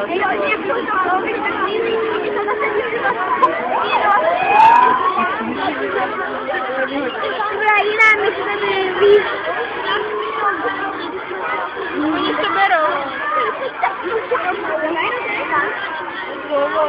Ukraina, myślę, że wiz. Oni to biorą. Bo, bo.